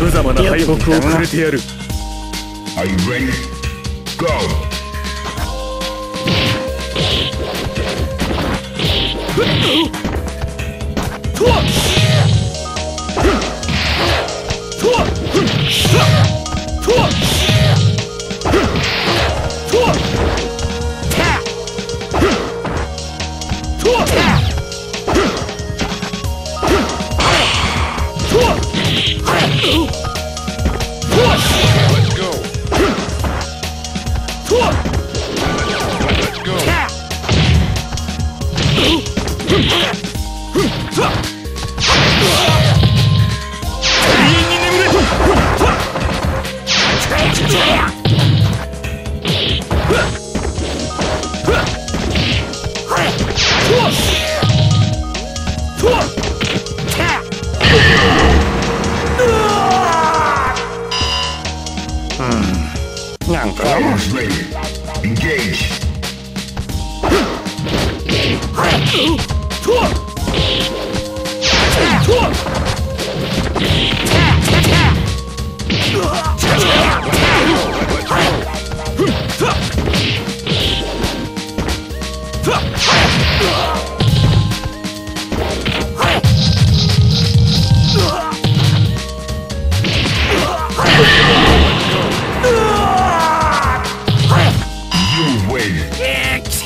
無様な敗北をくれてやる Are you ready? Go! とわとわとわとわとわ Let's go. Nyanka. Ready. Engage. Yeah.